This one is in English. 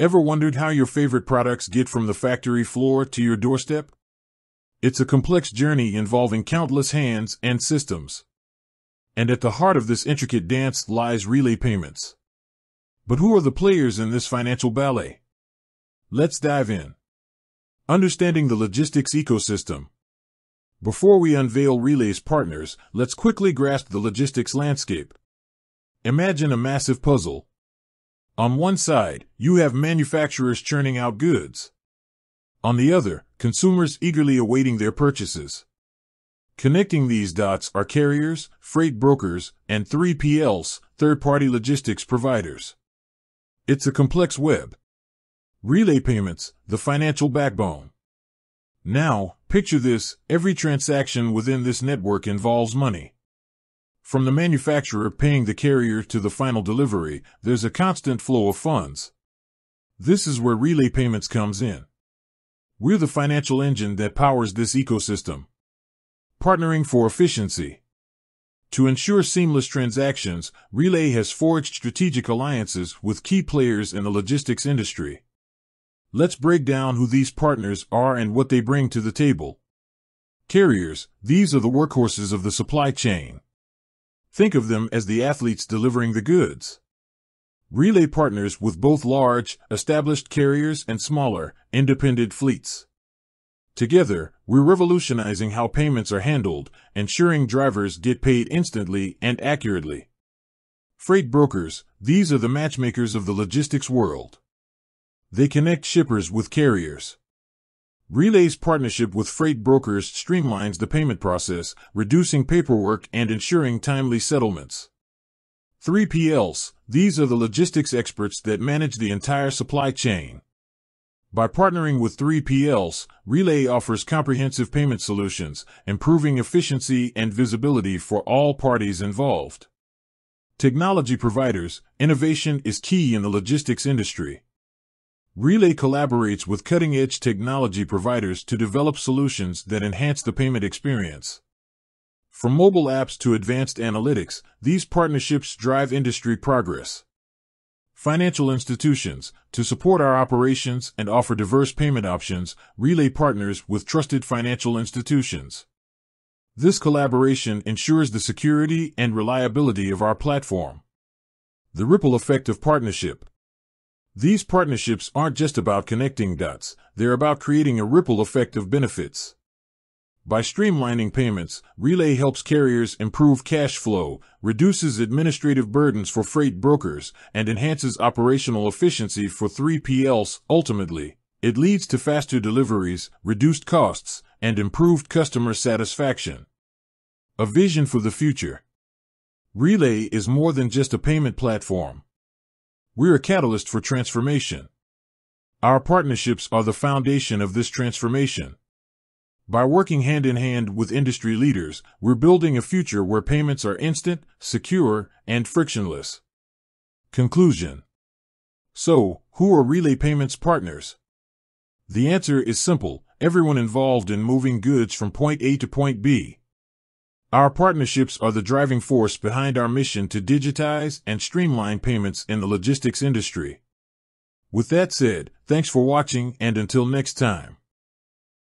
Ever wondered how your favorite products get from the factory floor to your doorstep? It's a complex journey involving countless hands and systems. And at the heart of this intricate dance lies relay payments. But who are the players in this financial ballet? Let's dive in. Understanding the logistics ecosystem. Before we unveil Relay's partners, let's quickly grasp the logistics landscape. Imagine a massive puzzle. On one side, you have manufacturers churning out goods. On the other, consumers eagerly awaiting their purchases. Connecting these dots are carriers, freight brokers, and 3PLs, third-party logistics providers. It's a complex web. Relay payments, the financial backbone. Now, picture this, every transaction within this network involves money. From the manufacturer paying the carrier to the final delivery, there's a constant flow of funds. This is where relay payments comes in. We're the financial engine that powers this ecosystem. Partnering for efficiency. To ensure seamless transactions, Relay has forged strategic alliances with key players in the logistics industry. Let's break down who these partners are and what they bring to the table. Carriers, these are the workhorses of the supply chain. Think of them as the athletes delivering the goods. Relay partners with both large, established carriers and smaller, independent fleets. Together, we're revolutionizing how payments are handled, ensuring drivers get paid instantly and accurately. Freight brokers, these are the matchmakers of the logistics world. They connect shippers with carriers. Relay's partnership with freight brokers streamlines the payment process, reducing paperwork and ensuring timely settlements. 3PLs, these are the logistics experts that manage the entire supply chain. By partnering with 3PLs, Relay offers comprehensive payment solutions, improving efficiency and visibility for all parties involved. Technology providers, innovation is key in the logistics industry. Relay collaborates with cutting edge technology providers to develop solutions that enhance the payment experience. From mobile apps to advanced analytics, these partnerships drive industry progress. Financial institutions, to support our operations and offer diverse payment options, relay partners with trusted financial institutions. This collaboration ensures the security and reliability of our platform. The ripple effect of partnership. These partnerships aren't just about connecting dots, they're about creating a ripple effect of benefits. By streamlining payments, Relay helps carriers improve cash flow, reduces administrative burdens for freight brokers, and enhances operational efficiency for 3PLs. Ultimately, it leads to faster deliveries, reduced costs, and improved customer satisfaction. A vision for the future. Relay is more than just a payment platform. We're a catalyst for transformation. Our partnerships are the foundation of this transformation. By working hand in hand with industry leaders, we're building a future where payments are instant, secure, and frictionless. Conclusion So, who are Relay Payments partners? The answer is simple everyone involved in moving goods from point A to point B. Our partnerships are the driving force behind our mission to digitize and streamline payments in the logistics industry. With that said, thanks for watching and until next time.